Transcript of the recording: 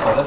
好的